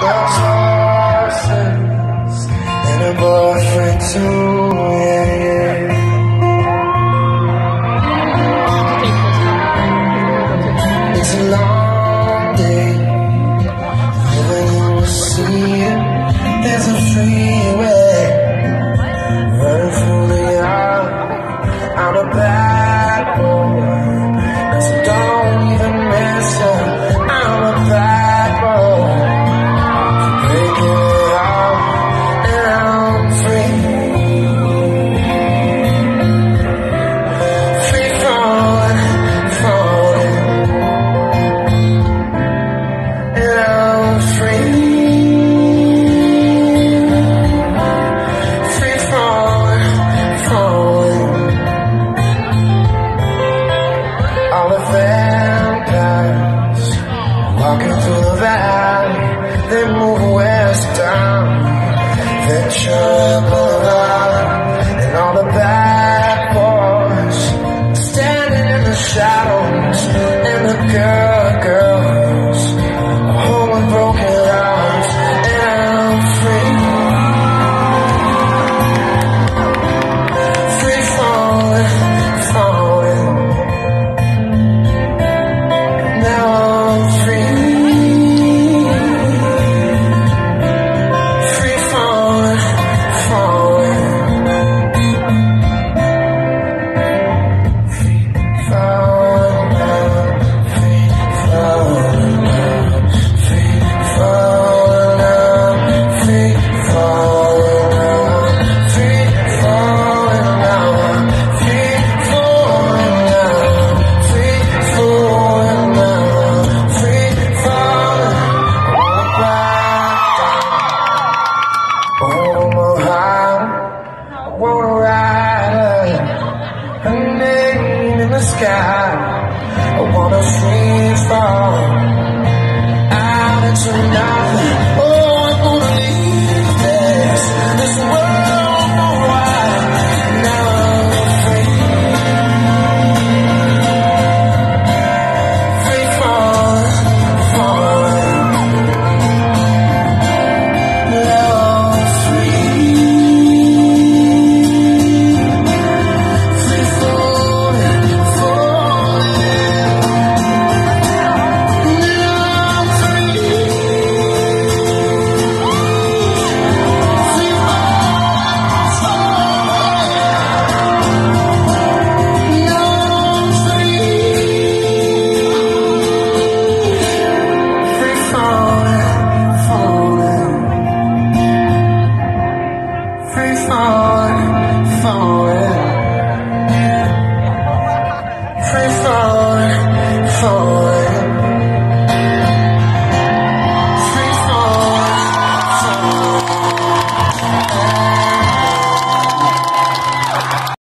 That's Shabbat sky. I wanna scream far out into nothing. Oh, I wanna leave this this world.